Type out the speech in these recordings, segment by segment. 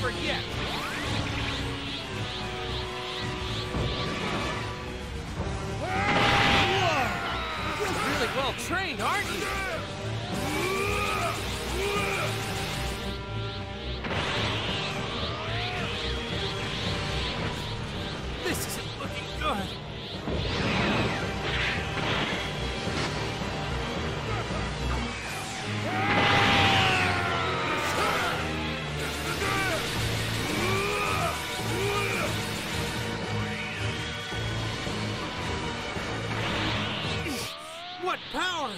Over yet. You're really well trained, aren't you? Power!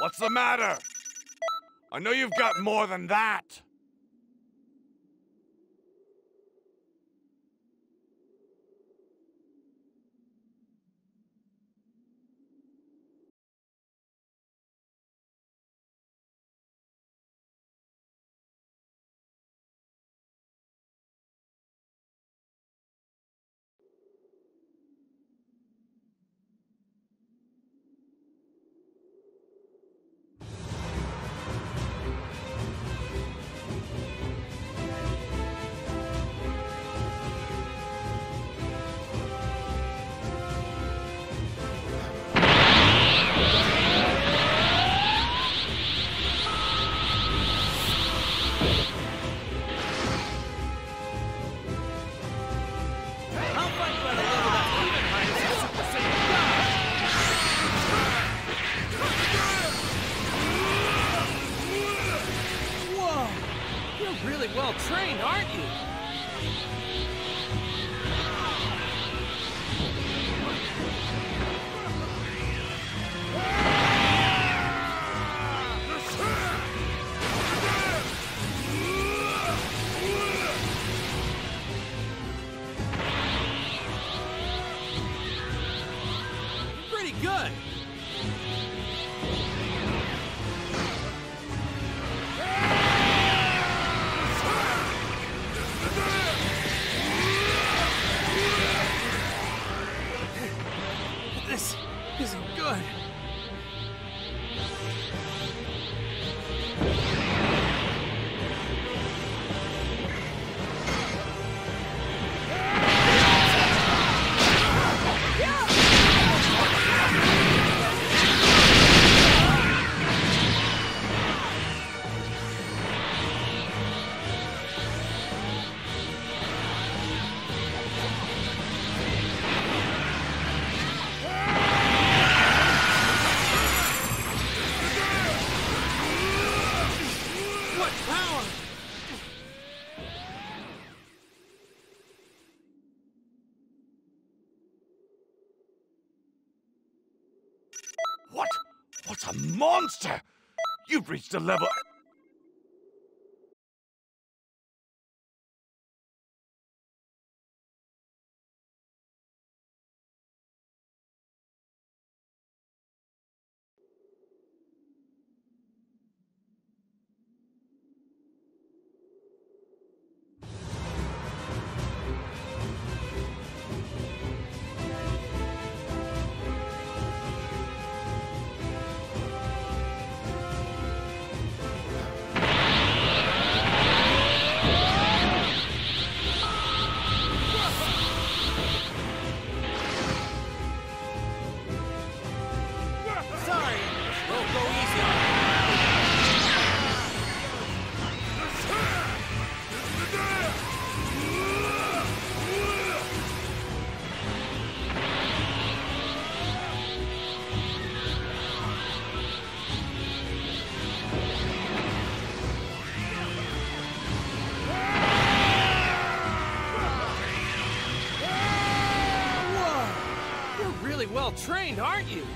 What's the matter? I know you've got more than that. You're really well trained, aren't you? What a monster! You've reached a level. Well trained, aren't you?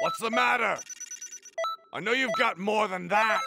What's the matter? I know you've got more than that.